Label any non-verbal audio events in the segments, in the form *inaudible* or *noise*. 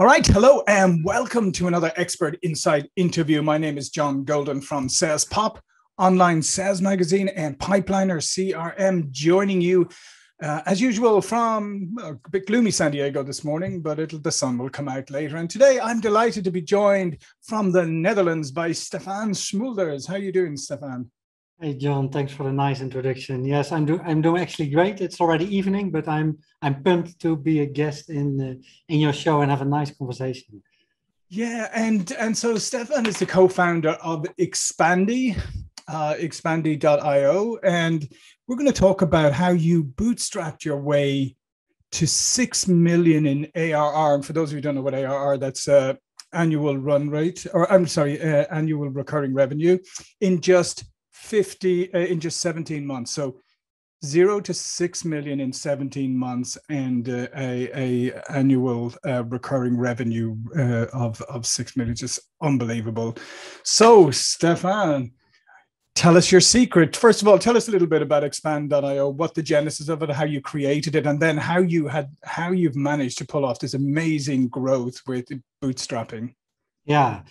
All right, hello and welcome to another Expert Insight interview. My name is John Golden from Sales Pop, online sales magazine, and Pipeliner CRM, joining you uh, as usual from a bit gloomy San Diego this morning, but the sun will come out later. And today I'm delighted to be joined from the Netherlands by Stefan Smulders. How are you doing, Stefan? Hey John, thanks for the nice introduction. Yes, I'm doing I'm doing actually great. It's already evening, but I'm I'm pumped to be a guest in uh, in your show and have a nice conversation. Yeah, and and so Stefan is the co-founder of Expandi, uh, Expandi.io, and we're going to talk about how you bootstrapped your way to six million in ARR. And for those of you who don't know what ARR, that's uh, annual run rate, or I'm sorry, uh, annual recurring revenue in just 50 uh, in just 17 months. So zero to six million in 17 months and uh, a, a annual uh, recurring revenue uh, of, of six million, just unbelievable. So Stefan, tell us your secret. First of all, tell us a little bit about Expandi.io, what the genesis of it, how you created it, and then how you had how you've managed to pull off this amazing growth with bootstrapping. Yeah.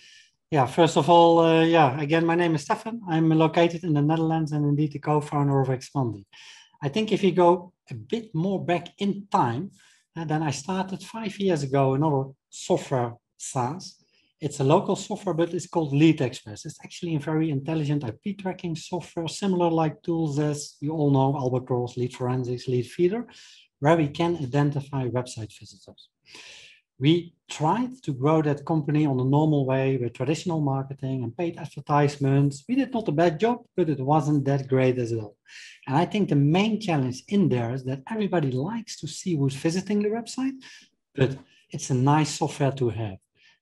Yeah, first of all, uh, yeah, again, my name is Stefan. I'm located in the Netherlands and indeed the co-founder of Expandi. I think if you go a bit more back in time, uh, then I started five years ago another software SaaS. It's a local software, but it's called Lead Express. It's actually a very intelligent IP tracking software, similar like tools as you all know, Albacross, Lead Forensics, Leadfeeder, where we can identify website visitors we tried to grow that company on a normal way with traditional marketing and paid advertisements. We did not a bad job, but it wasn't that great as well. And I think the main challenge in there is that everybody likes to see who's visiting the website, but it's a nice software to have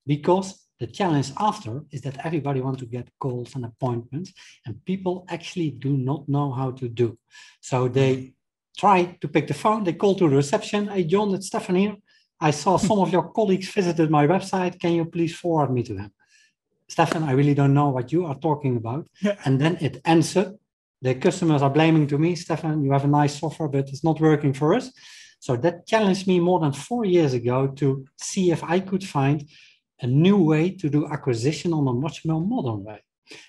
because the challenge after is that everybody wants to get calls and appointments and people actually do not know how to do. So they try to pick the phone, they call to the reception. Hey, John, it's Stefan here. I saw *laughs* some of your colleagues visited my website. Can you please forward me to them? Stefan, I really don't know what you are talking about. Yeah. And then it answered. The customers are blaming to me, Stefan, you have a nice software, but it's not working for us. So that challenged me more than four years ago to see if I could find a new way to do acquisition on a much more modern way.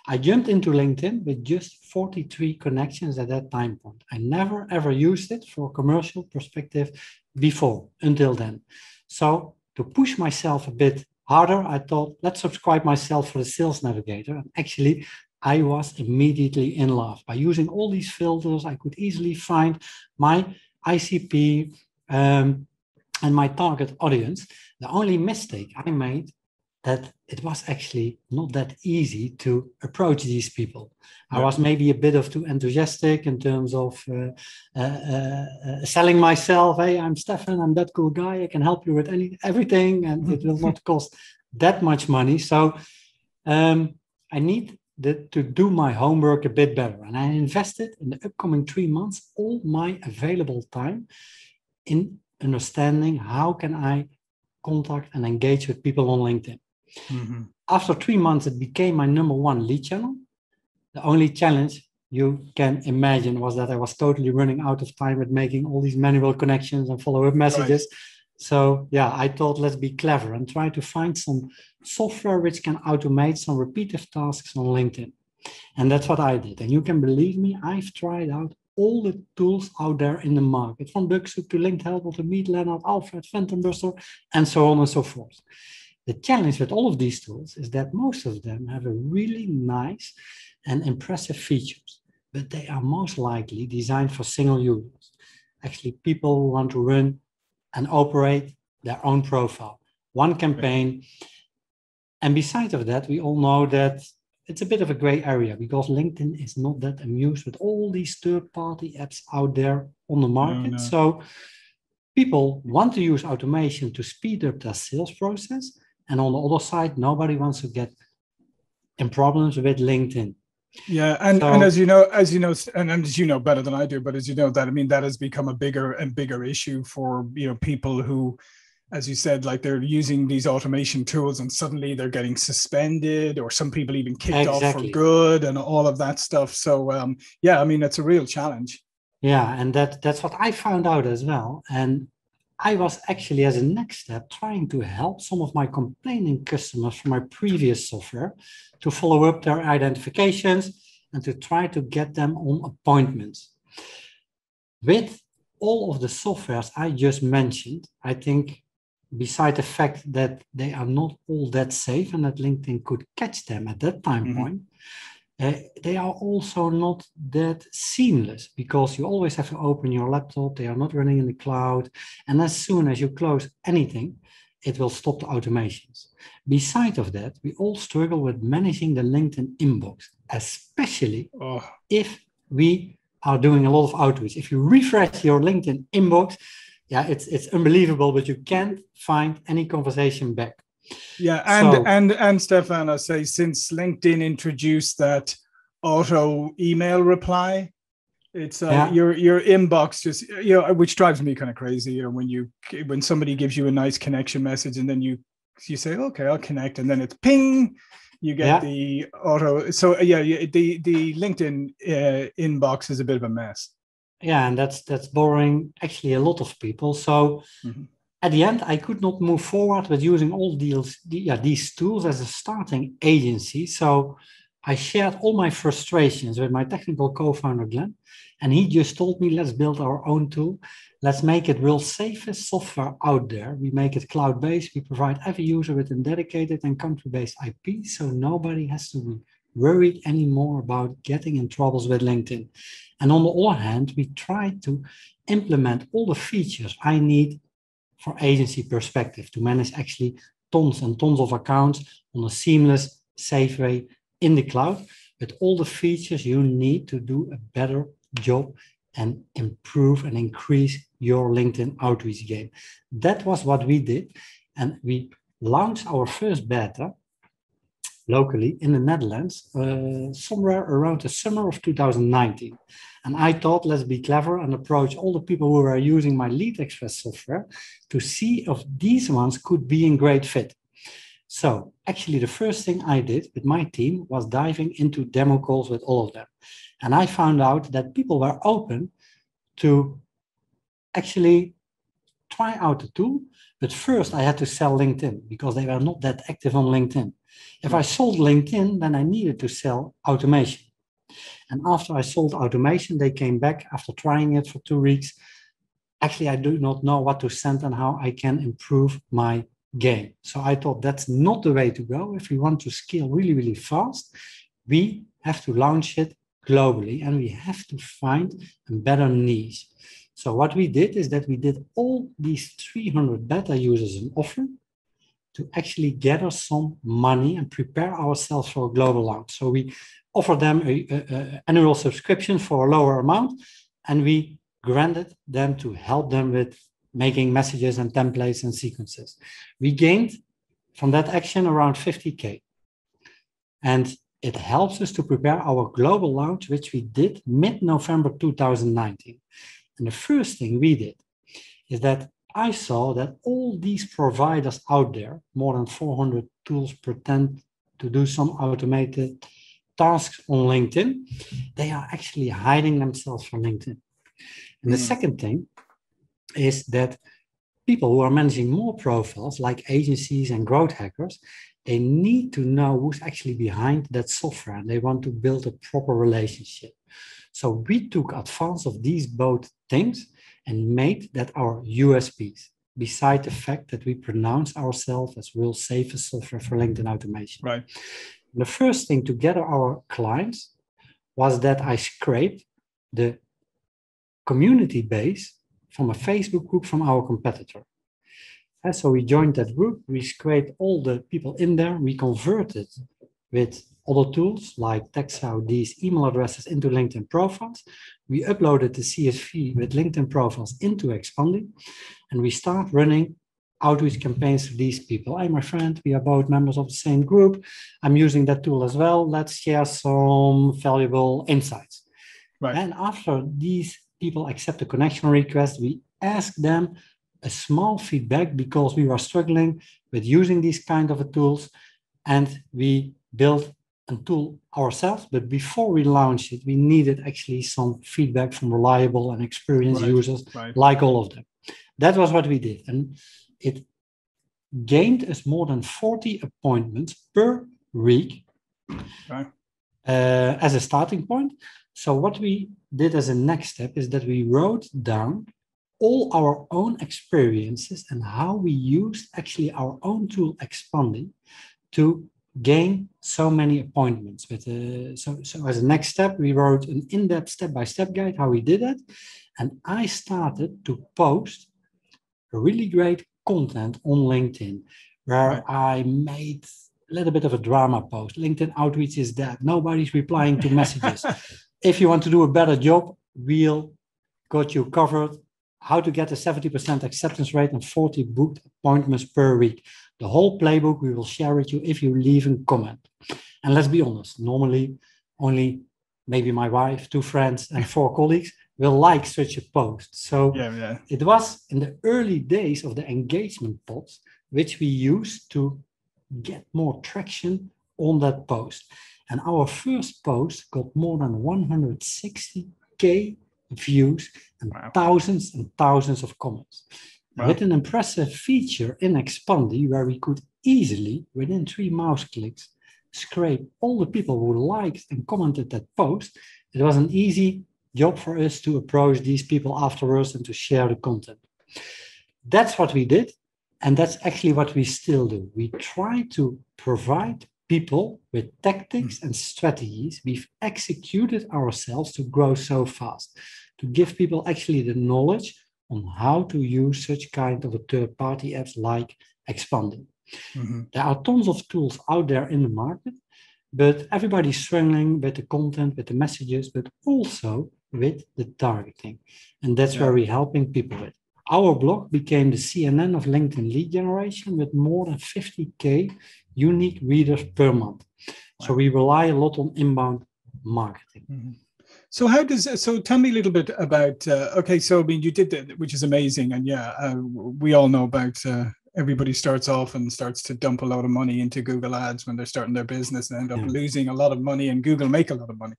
I jumped into LinkedIn with just 43 connections at that time point. I never ever used it for a commercial perspective before until then. So to push myself a bit harder, I thought, let's subscribe myself for the Sales Navigator. And actually, I was immediately in love. By using all these filters, I could easily find my ICP um, and my target audience. The only mistake I made that it was actually not that easy to approach these people. I was maybe a bit of too enthusiastic in terms of uh, uh, uh, selling myself. Hey, I'm Stefan. I'm that cool guy. I can help you with any everything, and it will not *laughs* cost that much money. So um, I need the, to do my homework a bit better, and I invested in the upcoming three months all my available time in understanding how can I contact and engage with people on LinkedIn. Mm-hmm. After three months, it became my number one lead channel. The only challenge you can imagine was that I was totally running out of time with making all these manual connections and follow up messages. Right. So, yeah, I thought let's be clever and try to find some software which can automate some repetitive tasks on LinkedIn. And that's what I did. And you can believe me, I've tried out all the tools out there in the market, from Dux-Soup to LinkedIn to Meet Leonard, Alfred, Phantom Buster, and so on and so forth. The challenge with all of these tools is that most of them have a really nice and impressive features, but they are most likely designed for single users. Actually, people want to run and operate their own profile, one campaign. And besides of that, we all know that it's a bit of a gray area because LinkedIn is not that amused with all these third-party apps out there on the market. No, no. So people want to use automation to speed up their sales process, and on the other side, nobody wants to get in problems with LinkedIn. Yeah, and, so, and as you know, as you know, and, and as you know better than I do, but as you know that I mean that has become a bigger and bigger issue for you know people who, as you said, like they're using these automation tools and suddenly they're getting suspended, or some people even kicked exactly. off for good, and all of that stuff. So um, yeah, I mean it's a real challenge. Yeah, and that that's what I found out as well. And I was actually, as a next step, trying to help some of my complaining customers from my previous software to follow up their identifications and to try to get them on appointments. With all of the softwares I just mentioned, I think beside the fact that they are not all that safe and that LinkedIn could catch them at that time mm-hmm. point, uh, they are also not that seamless because you always have to open your laptop. They are not running in the cloud. And as soon as you close anything, it will stop the automations. Beside of that, we all struggle with managing the LinkedIn inbox, especially oh. if we are doing a lot of outreach. If you refresh your LinkedIn inbox, yeah, it's it's unbelievable, but you can't find any conversation back. Yeah, and so, and and Stefan, I say since LinkedIn introduced that auto email reply, it's uh, yeah. your your inbox just you know which drives me kind of crazy. You know when you when somebody gives you a nice connection message and then you you say okay I'll connect and then it's ping you get yeah. the auto so yeah the the linkedin uh, inbox is a bit of a mess yeah and that's that's boring actually a lot of people so mm-hmm. At the end i could not move forward with using all these yeah these tools as a starting agency. So i shared all my frustrations with my technical co-founder glenn and he just told me let's build our own tool. Let's make it real safest software out there. We make it cloud based we provide every user with a dedicated and country based ip so nobody has to be worried anymore about getting in troubles with linkedin. And on the other hand, we try to implement all the features I need for agency perspective to manage actually tons and tons of accounts on a seamless, safe way in the cloud with all the features you need to do a better job and improve and increase your LinkedIn outreach game. That was what we did. And we launched our first beta locally in the Netherlands uh, somewhere around the summer of 2019. And I thought, let's be clever and approach all the people who are using my Lead Express software to see if these ones could be in great fit. So actually, the first thing I did with my team was diving into demo calls with all of them. And I found out that people were open to actually try out the tool. But first, I had to sell LinkedIn because they were not that active on LinkedIn. If I sold LinkedIn, then I needed to sell automation. And after I sold automation, they came back after trying it for two weeks. Actually, I do not know what to send and how I can improve my game. So I thought that's not the way to go. If we want to scale really, really fast, we have to launch it globally and we have to find a better niche. So what we did is that we did all these 300 beta users an offer to actually gather some money and prepare ourselves for a global launch. So we offer them a, a, a annual subscription for a lower amount, and we granted them to help them with making messages and templates and sequences. We gained from that action around 50k, and it helps us to prepare our global launch, which we did mid-November 2019. And the first thing we did is that I saw that all these providers out there, more than 400 tools pretend to do some automated tasks on LinkedIn, they are actually hiding themselves from LinkedIn. And the mm. second thing is that people who are managing more profiles, like agencies and growth hackers, they need to know who's actually behind that software and they want to build a proper relationship. So we took advantage of these both things and made that our USPs, beside the fact that we pronounce ourselves as real safest software for LinkedIn automation. Right. The first thing to gather our clients was that I scraped the community base from a Facebook group from our competitor. And so we joined that group, we scraped all the people in there, we converted with other tools like TexAu these email addresses into LinkedIn profiles. We uploaded the CSV with LinkedIn profiles into Expandi, and we start running outreach campaigns to these people. Hey, my friend, we are both members of the same group. I'm using that tool as well. Let's share some valuable insights. Right. And after these people accept the connection request, we ask them a small feedback because we were struggling with using these kind of tools and we built a tool ourselves, but before we launched it, we needed actually some feedback from reliable and experienced right, users, right. like all of them. that was what we did. And it gained us more than 40 appointments per week uh, as a starting point. So what we did as a next step is that we wrote down all our own experiences and how we used actually our own tool Expandi to gain so many appointments. But uh, so, so as a next step, we wrote an in-depth step-by-step guide how we did it. And I started to post really great content on LinkedIn where. I made a little bit of a drama post. LinkedIn outreach is dead. Nobody's replying to messages. *laughs* if you want to do a better job, we'll got you covered. How to get a 70% acceptance rate and 40 booked appointments per week. The whole playbook we will share with you if you leave a comment. And let's be honest, normally only maybe my wife, two friends, and four *laughs* colleagues will like such a post. So yeah, yeah. it was in the early days of the engagement pods, which we used to get more traction on that post. And our first post got more than 160K views and wow. thousands and thousands of comments. With an impressive feature in Expandi where we could easily, within three mouse clicks, scrape all the people who liked and commented that post, it was an easy job for us to approach these people afterwards and to share the content. That's what we did. And that's actually what we still do. We try to provide people with tactics hmm. and strategies we've executed ourselves to grow so fast, to give people actually the knowledge on how to use such kind of a third party apps like Expandi. Mm-hmm. There are tons of tools out there in the market, but everybody's struggling with the content, with the messages, but also with the targeting. And that's yeah. where we're helping people with. Our blog became the CNN of LinkedIn lead generation with more than 50K unique readers per month. Wow. So we rely a lot on inbound marketing. Mm-hmm. So how does so tell me a little bit about uh, okay so I mean you did that which is amazing and yeah uh, we all know about uh, everybody starts off and starts to dump a lot of money into Google ads when they're starting their business and end up yeah. losing a lot of money and Google make a lot of money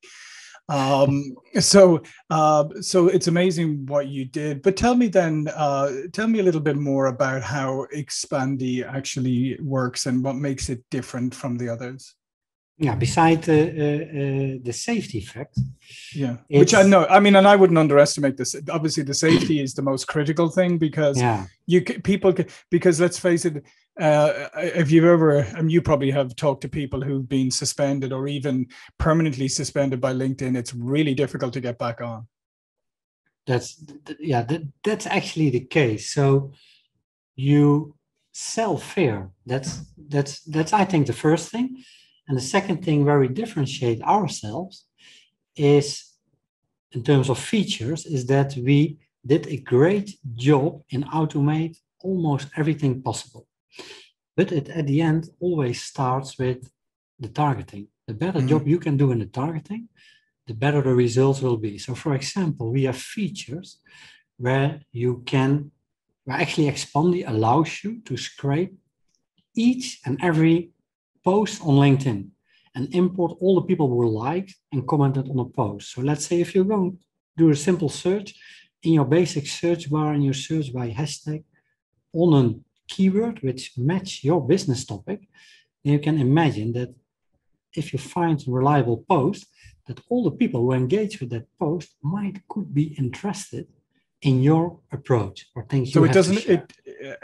um so uh so it's amazing what you did but tell me then uh tell me a little bit more about how Expandi actually works and what makes it different from the others yeah beside the uh, uh, the safety fact yeah which i know i mean and i wouldn't underestimate this obviously the safety is the most critical thing because yeah. you people because let's face it uh, if you've ever and you probably have talked to people who've been suspended or even permanently suspended by linkedin it's really difficult to get back on. That's yeah that, that's actually the case. So you sell fear that's that's that's i think the first thing and the second thing where we differentiate ourselves is, in terms of features, is that we did a great job in automate almost everything possible. But it at the end always starts with the targeting. The better mm-hmm. job you can do in the targeting, the better the results will be. So, for example, we have features where you can, where actually Expandi allows you to scrape each and every post on LinkedIn and import all the people who liked and commented on a post. So let's say if you're going to do a simple search in your basic search bar and you search by hashtag on a keyword which match your business topic, then you can imagine that if you find a reliable post, that all the people who engage with that post might could be interested in your approach or things so it doesn't it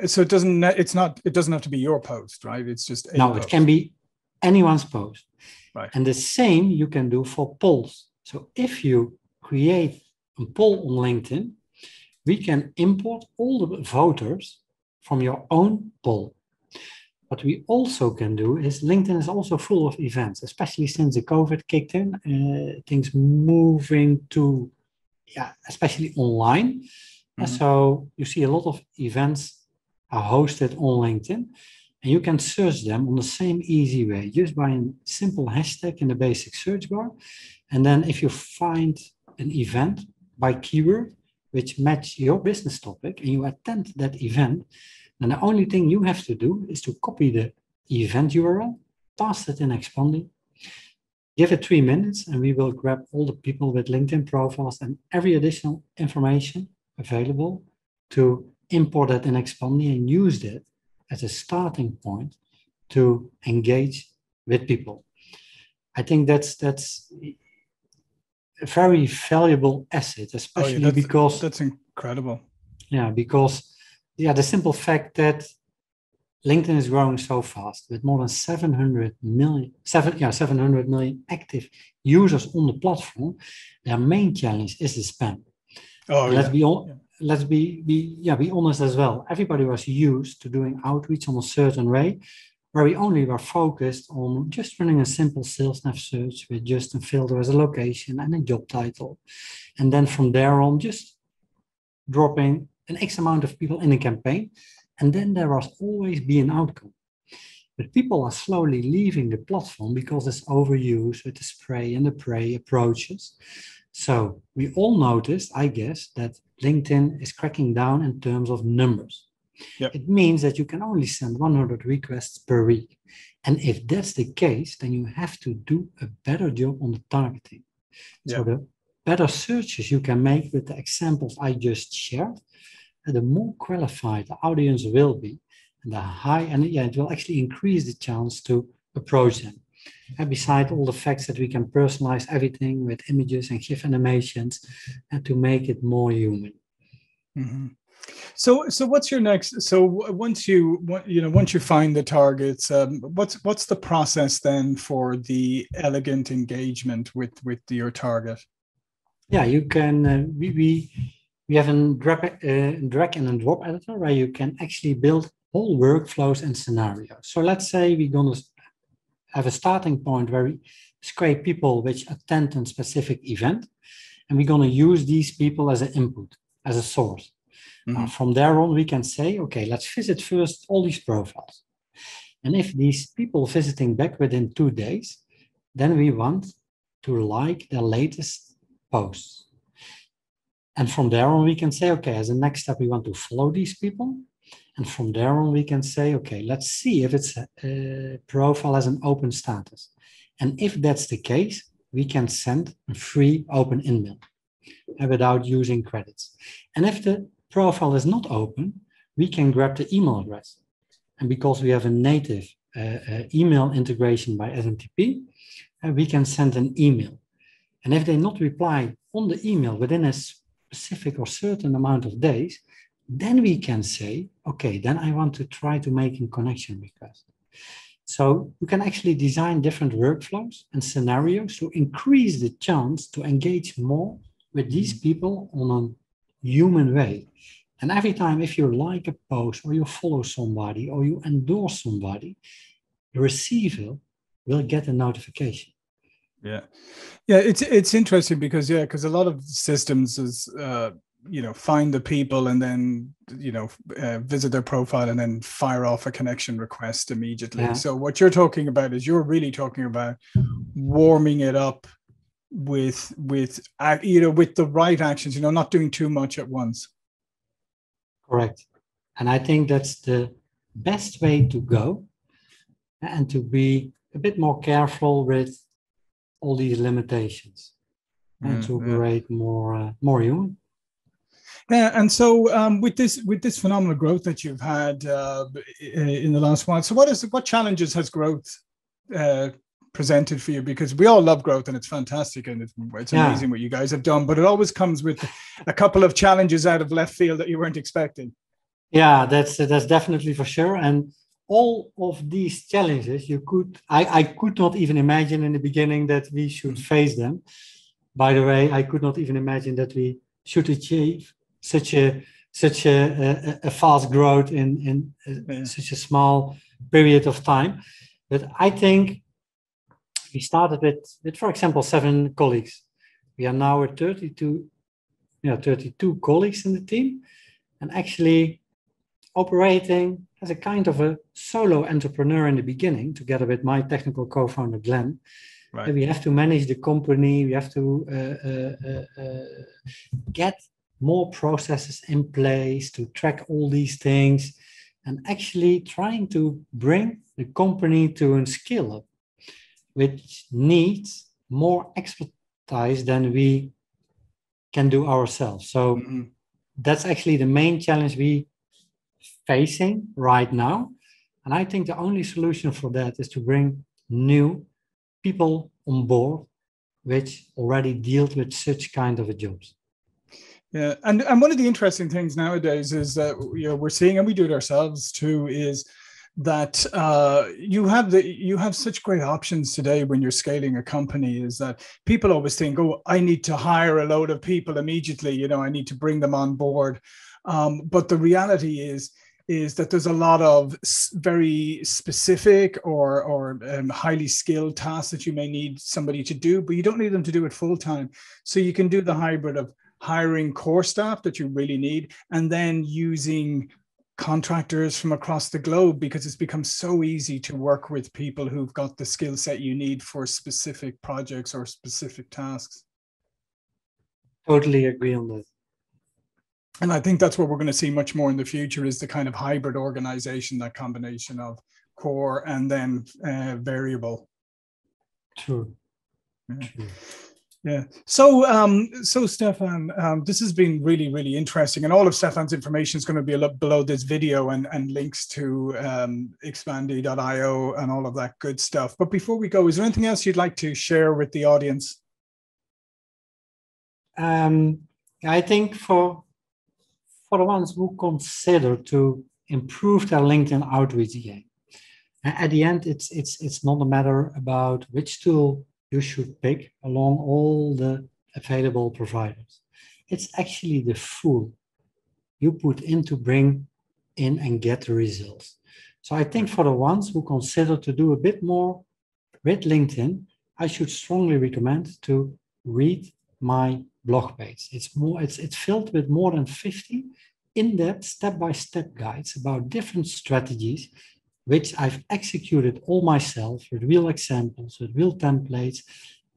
so it doesn't it's not it doesn't have to be your post right it's just no post. it can be anyone's post. Right. And the same you can do for polls. So if you create a poll on LinkedIn, we can import all the voters from your own poll. What we also can do is LinkedIn is also full of events, especially since the COVID kicked in, uh, things moving to, yeah, especially online. Mm-hmm. so you see a lot of events are hosted on LinkedIn. And you can search them on the same easy way, just by a simple hashtag in the basic search bar. And then if you find an event by keyword which match your business topic and you attend that event, then the only thing you have to do is to copy the event URL, paste it in Expandi, give it three minutes, and we will grab all the people with LinkedIn profiles and every additional information available to imported in Expandi and used it as a starting point to engage with people. I think that's that's a very valuable asset, especially oh, yeah, that's, because that's incredible. Yeah, because yeah, the simple fact that LinkedIn is growing so fast with more than 700 million, seven, yeah, 700 million active users on the platform. Their main challenge is the spam. Oh, let's be on, yeah. Let's be, be yeah be honest as well. Everybody was used to doing outreach on a certain way, where we only were focused on just running a simple sales nav search with just a filter as a location and a job title, and then from there on just dropping an X amount of people in a campaign and then there must always be an outcome. But people are slowly leaving the platform because it's overused with the spray and the pray approaches. So we all noticed, I guess, that LinkedIn is cracking down in terms of numbers. Yep. It means that you can only send 100 requests per week. And if that's the case, then you have to do a better job on the targeting. Yep. So the better searches you can make with the examples I just shared, the more qualified the audience will be, and the high, and yeah, it will actually increase the chance to approach them. And beside all the facts that we can personalize everything with images and GIF animations, and to make it more human. Mm-hmm. So, so what's your next? So once you, you know, once you find the targets, um, what's what's the process then for the elegant engagement with with your target? Yeah, you can. Uh, we, we we have a drag, uh, drag and a drop editor where you can actually build whole workflows and scenarios. So let's say we're going to have a starting point where we scrape people which attend a specific event, and we're going to use these people as an input, as a source. Mm-hmm. Uh, from there on, we can say, okay, let's visit first all these profiles. And if these people visiting back within two days, then we want to like their latest posts. And from there on, we can say, okay, as a next step, we want to follow these people. And from there on, we can say, okay, let's see if its a profile has an open status. And if that's the case, we can send a free open email without using credits. And if the profile is not open, we can grab the email address. And because we have a native uh, uh, email integration by SMTP, uh, we can send an email. And if they not reply on the email within a specific or certain amount of days, then we can say, okay, then I want to try to make a connection request. So you can actually design different workflows and scenarios to increase the chance to engage more with these people on a human way. And every time, if you like a post or you follow somebody or you endorse somebody, the receiver will get a notification. Yeah, yeah, it's it's interesting because yeah, because a lot of systems is uh, you know find the people and then you know uh, visit their profile and then fire off a connection request immediately. Yeah. So what you're talking about is you're really talking about warming it up with with uh, you know with the right actions. You know, not doing too much at once. Correct, and I think that's the best way to go, and to be a bit more careful with all these limitations and mm, to create yeah. more uh, more human. Yeah, and so um, with this with this phenomenal growth that you've had uh, in the last while, so what is what challenges has growth uh, presented for you? Because we all love growth and it's fantastic and it's, it's amazing yeah. what you guys have done, but it always comes with a couple of challenges out of left field that you weren't expecting. Yeah, that's that's definitely for sure, and all of these challenges you could I, I could not even imagine in the beginning that we should face them by the way i could not even imagine that we should achieve such a such a, a, a fast growth in in yeah. such a small period of time but i think we started with with for example seven colleagues we are now at 32 yeah 32 colleagues in the team and actually operating as a kind of a solo entrepreneur in the beginning, together with my technical co-founder Glenn. Right. We have to manage the company. We have to uh, uh, uh, uh, get more processes in place to track all these things, and actually trying to bring the company to a scale up, which needs more expertise than we can do ourselves. So mm-hmm. that's actually the main challenge we facing right now. And I think the only solution for that is to bring new people on board which already dealt with such kind of a jobs. Yeah, and and one of the interesting things nowadays is that you know we're seeing, and we do it ourselves too, is that uh, you have the you have such great options today when you're scaling a company. Is that people always think, oh, I need to hire a load of people immediately. You know, I need to bring them on board. Um, but the reality is is that there's a lot of very specific or or um, highly skilled tasks that you may need somebody to do, but you don't need them to do it full time. So you can do the hybrid of hiring core staff that you really need, and then using contractors from across the globe because it's become so easy to work with people who've got the skill set you need for specific projects or specific tasks. Totally agree on that and I think that's what we're going to see much more in the future is the kind of hybrid organization, that combination of core and then uh, variable. True. Yeah. True. Yeah. So, um, so Stefan, um, this has been really, really interesting, and all of Stefan's information is going to be below this video and and links to um, Expandi.io and all of that good stuff. But before we go, is there anything else you'd like to share with the audience? Um, I think for for the ones who consider to improve their LinkedIn outreach again. At the end, it's it's it's not a matter about which tool you should pick along all the available providers. It's actually the full you put in to bring in and get the results. So I think for the ones who consider to do a bit more with LinkedIn, I should strongly recommend to read my blog page. It's more, it's it's filled with more than 50 in-depth step-by-step guides about different strategies which I've executed all myself with real examples, with real templates,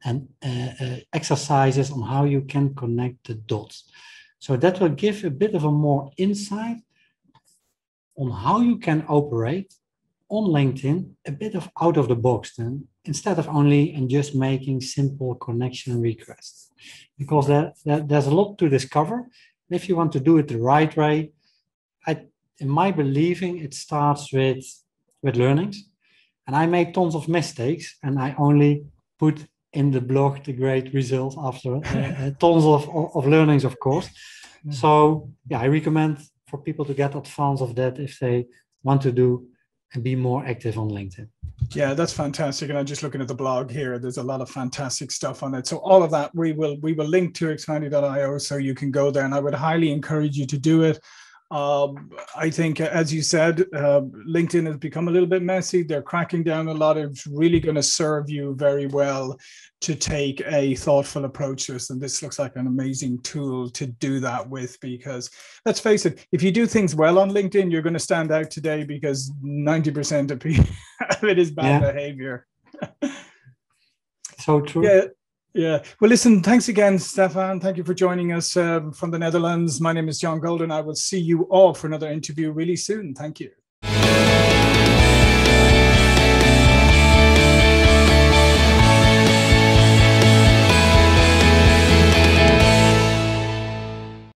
and uh, uh, exercises on how you can connect the dots. So that will give a bit of a more insight on how you can operate on LinkedIn a bit of out of the box then, instead of only and just making simple connection requests. Because there, there, there's a lot to discover if you want to do it the right way, I, in my believing, it starts with with learnings. And I made tons of mistakes, and I only put in the blog the great results after uh, *laughs* uh tons of, of, learnings, of course. So yeah, I recommend for people to get advance of that if they want to do and be more active on LinkedIn. Yeah, that's fantastic. And I'm just looking at the blog here. There's a lot of fantastic stuff on it. So all of that we will we will link to expandi.io so you can go there. And I would highly encourage you to do it. Um, I think, as you said, uh, LinkedIn has become a little bit messy. They're cracking down a lot. It's really going to serve you very well to take a thoughtful approach to this. And this looks like an amazing tool to do that with because let's face it, if you do things well on LinkedIn, you're going to stand out today because 90% of, people, *laughs* of it is bad yeah. behavior. *laughs* so true. Yeah. Yeah. Well, listen, thanks again, Stefan. Thank you for joining us um, from the Netherlands. My name is John Golden. I will see you all for another interview really soon. Thank you.